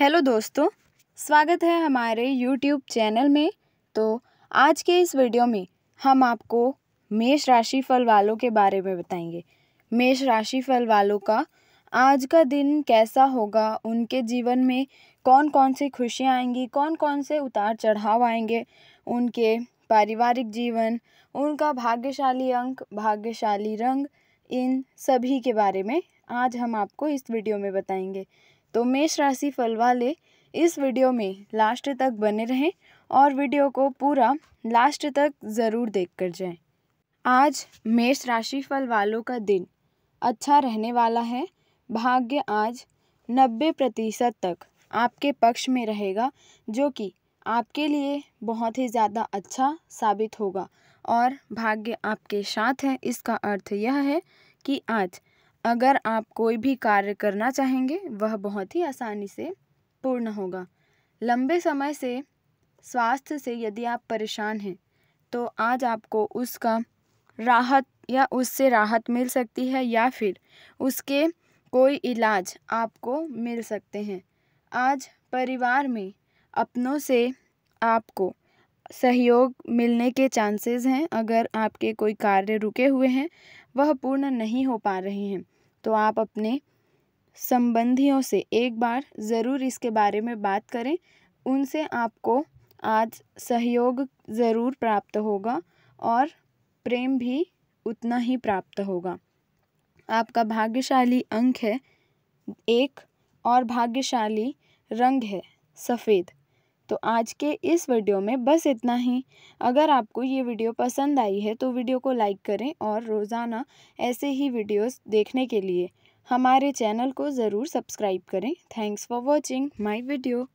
Hello दोस्तों, स्वागत है हमारे यूट्यूब चैनल में। तो आज के इस वीडियो में हम आपको मेष राशि फल वालों के बारे में बताएँगे। मेष राशि फल वालों का आज का दिन कैसा होगा, उनके जीवन में कौन कौन सी खुशियाँ आएँगी कौन कौन से उतार चढ़ाव आएँगे, उनके पारिवारिक जीवन, उनका भाग्यशाली अंक, भाग्यशाली रंग, इन सभी के बारे में आज हम आपको इस वीडियो में बताएँगे। तो मेष राशि फल वाले इस वीडियो में लास्ट तक बने रहें और वीडियो को पूरा लास्ट तक ज़रूर देख कर जाएँ। आज मेष राशि फल वालों का दिन अच्छा रहने वाला है। भाग्य आज नब्बे प्रतिशत तक आपके पक्ष में रहेगा, जो कि आपके लिए बहुत ही ज़्यादा अच्छा साबित होगा। और भाग्य आपके साथ है, इसका अर्थ यह है कि आज अगर आप कोई भी कार्य करना चाहेंगे, वह बहुत ही आसानी से पूर्ण होगा। लंबे समय से, स्वास्थ्य से यदि आप परेशान हैं तो आज आपको उसका राहत या उससे राहत मिल सकती है या फिर उसके कोई इलाज आपको मिल सकते हैं। आज परिवार में अपनों से आपको सहयोग मिलने के चांसेस हैं। अगर आपके कोई कार्य रुके हुए हैं वह पूर्ण नहीं हो पा रहे हैं। तो आप अपने संबंधियों से एक बार ज़रूर इसके बारे में बात करें। उनसे आपको आज सहयोग ज़रूर प्राप्त होगा और प्रेम भी उतना ही प्राप्त होगा। आपका भाग्यशाली अंक है, एक और भाग्यशाली रंग है, सफ़ेद। तो आज के इस वीडियो में बस इतना ही। अगर आपको ये वीडियो पसंद आई है तो वीडियो को लाइक करें और रोज़ाना ऐसे ही वीडियोस देखने के लिए हमारे चैनल को ज़रूर सब्सक्राइब करें। Thanks for watching my video.